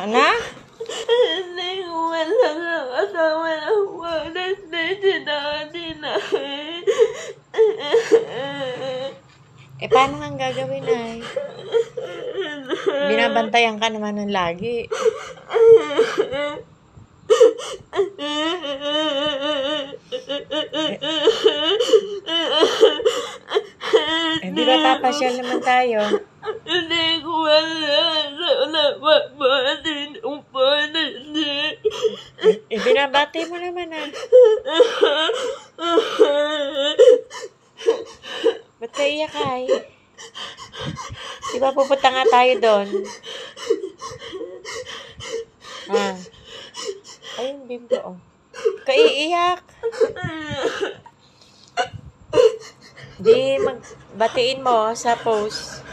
Ano? Hindi ko walang asawa ng walas na si daddy na. Eh, paano kang gagawin ay? Binabantayan ka naman ng lagi. Eh, di ba papasyal naman tayo? Hindi ko alam na napapasin ang panasi. Eh, binabati mo naman ah. Ba't ka iyak ay? Di ba pupunta nga tayo doon? Ah. Ayun, bimbo oh. Kaiiyak. Di, magbatiin mo sa post.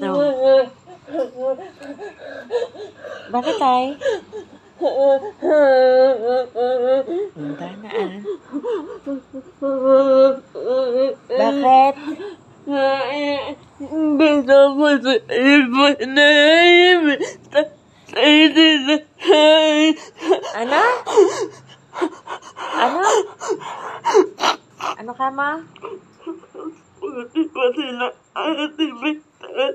No. Bakit ay? Handa na ah. Bakit? Gusto ko sa iba Ano? Ano? Ano ka ma? Pati na ate Victor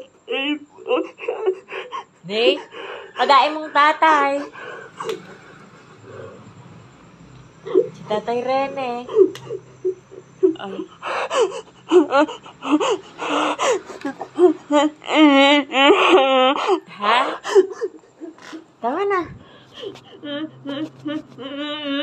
Di? Pagain mong tatay. Si tatay Rene. Ay. Ha? Tama na. 嗯嗯嗯嗯嗯。